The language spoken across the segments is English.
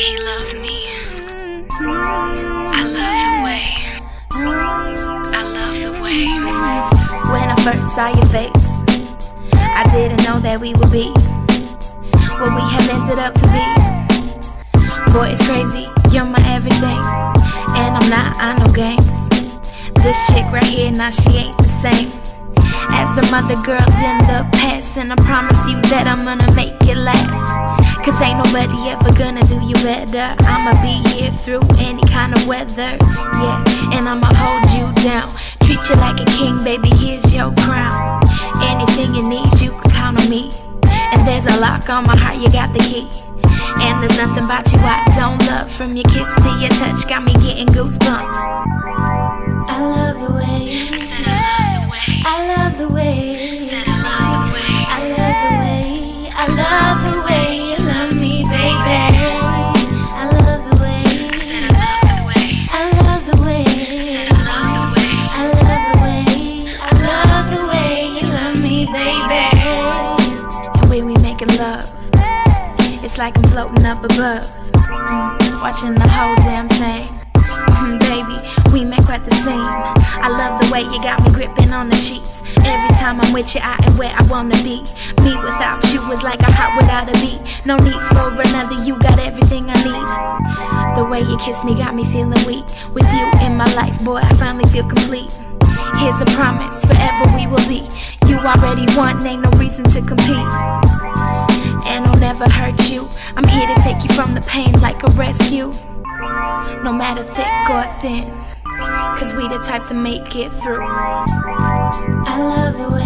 he loves me. I love the way. I love the way. When I first saw your face, I didn't know that we would be what we have ended up to be. Boy, it's crazy. You're my everything, and I'm not on no games. This chick right here, now she ain't the same as the mother girls in the past, and I promise you that I'm gonna make it last. Cause ain't nobody ever gonna do you better. I'ma be here through any kind of weather. Yeah, and I'ma hold you down. Treat you like a king, baby, here's your crown. Anything you need, you can count on me. And there's a lock on my heart, you got the key. And there's nothing about you I don't love. From your kiss to your touch, got me getting goosebumps. I love the way. I said I love the way. I love the way. It's like I'm floating up above, watching the whole damn thing. Baby, we make quite the scene. I love the way you got me gripping on the sheets. Every time I'm with you, I am where I wanna be. Me without you is like a heart without a beat. No need for another, you got everything I need. The way you kiss me got me feeling weak. With you in my life, boy, I finally feel complete. Here's a promise, forever we will be. You already won, ain't no reason to compete. Never hurt you. I'm here to take you from the pain like a rescue. No matter thick or thin. Cause we the type to make it through. I love the way.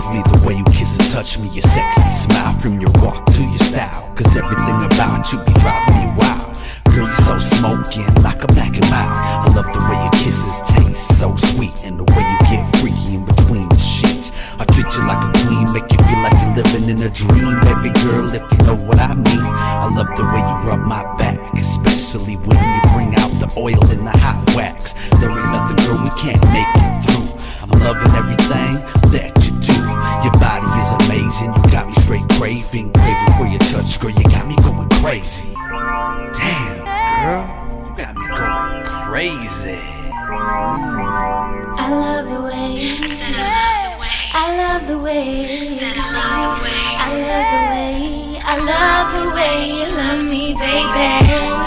Love me, the way you kiss and touch me, your sexy smile from your walk to your style. Cause everything about you be driving me wild. Girl, you're so smoking like a black and mild. I love the way your kisses taste so sweet, and the way you get freaky in between the sheets. I treat you like a queen, make you feel like you're living in a dream, baby girl, if you know what I mean. I love the way you rub my back, especially when you bring out the oil and the hot wax. There ain't nothing, girl, we can't make it through. I'm loving everything that you amazing. You got me straight craving, craving for your touch, girl. You got me going crazy. Damn, girl, you got me going crazy. I love the way. Said I love the way. I love the way. Said I love the way. I love the way. I love the way you love me, baby.